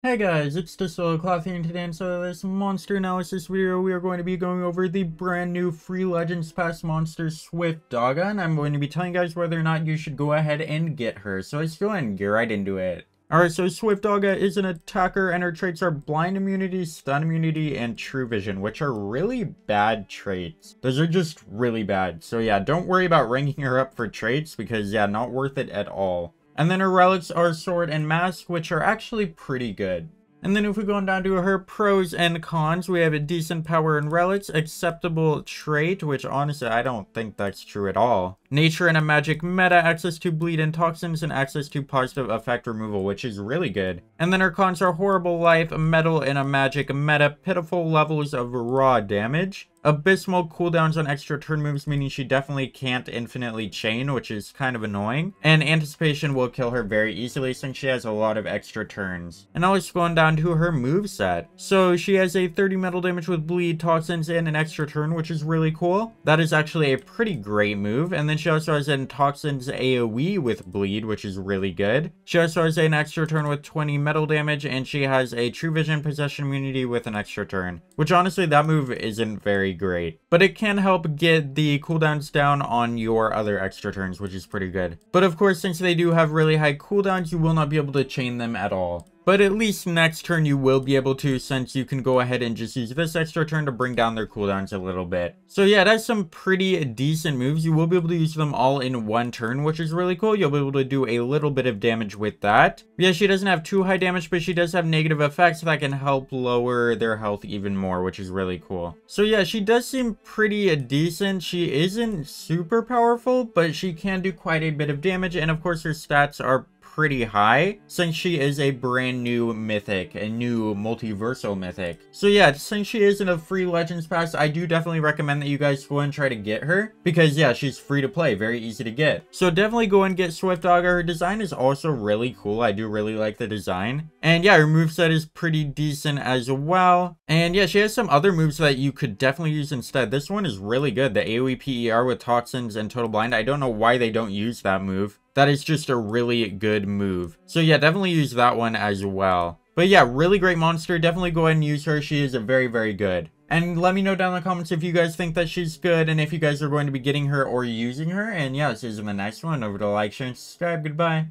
Hey guys, it's DisloyalCloth and today in this monster analysis video we are going to be going over the brand new free Legends Pass monster Swift Daga and I'm going to be telling you guys whether or not you should go ahead and get her. So let's go and get right into it. Alright, so Swift Daga is an attacker and her traits are Blind Immunity, Stun Immunity, and True Vision, which are really bad traits. Those are just really bad. So yeah, don't worry about ranking her up for traits because yeah, not worth it at all. And then her relics are Sword and Mask, which are actually pretty good. And then if we go on down to her pros and cons, we have a decent power and relics, acceptable trait, which honestly I don't think that's true at all. Nature and a magic meta, access to bleed and toxins, and access to positive effect removal, which is really good. And then her cons are horrible life, metal and a magic meta, pitiful levels of raw damage, Abysmal cooldowns on extra turn moves, meaning she definitely can't infinitely chain, which is kind of annoying. And Anticipation will kill her very easily since she has a lot of extra turns. And now let's go on down to her move set. So she has a 30 metal damage with Bleed, Toxins, and an extra turn, which is really cool. That is actually a pretty great move. And then she also has an Toxins AoE with Bleed, which is really good. She also an extra turn with 20 metal damage, and she has a True Vision Possession immunity with an extra turn. Which honestly, that move isn't very great. But it can help get the cooldowns down on your other extra turns, which is pretty good. But of course, since they do have really high cooldowns, you will not be able to chain them at all. But at least next turn you will be able to since you can go ahead and just use this extra turn to bring down their cooldowns a little bit. So yeah, that's some pretty decent moves. You will be able to use them all in one turn, which is really cool. You'll be able to do a little bit of damage with that. Yeah, she doesn't have too high damage, but she does have negative effects that can help lower their health even more, which is really cool. So yeah, she does seem pretty decent. She isn't super powerful, but she can do quite a bit of damage. And of course, her stats are pretty high since she is a brand new mythic, a new multiversal mythic. So yeah, since she is in a free Legends Pass, I do definitely recommend that you guys go and try to get her because yeah, she's free to play, very easy to get. So definitely go and get Swift Daga. Her design is also really cool. I do really like the design. And yeah, her moveset is pretty decent as well. And yeah, she has some other moves that you could definitely use instead. This one is really good. The AoE PER with Toxins and Total Blind. I don't know why they don't use that move. That is just a really good move. So yeah, definitely use that one as well. But yeah, really great monster. Definitely go ahead and use her. She is a very, very good. And let me know down in the comments if you guys think that she's good and if you guys are going to be getting her or using her. And yeah, this is the next one. Over to like, share, and subscribe. Goodbye.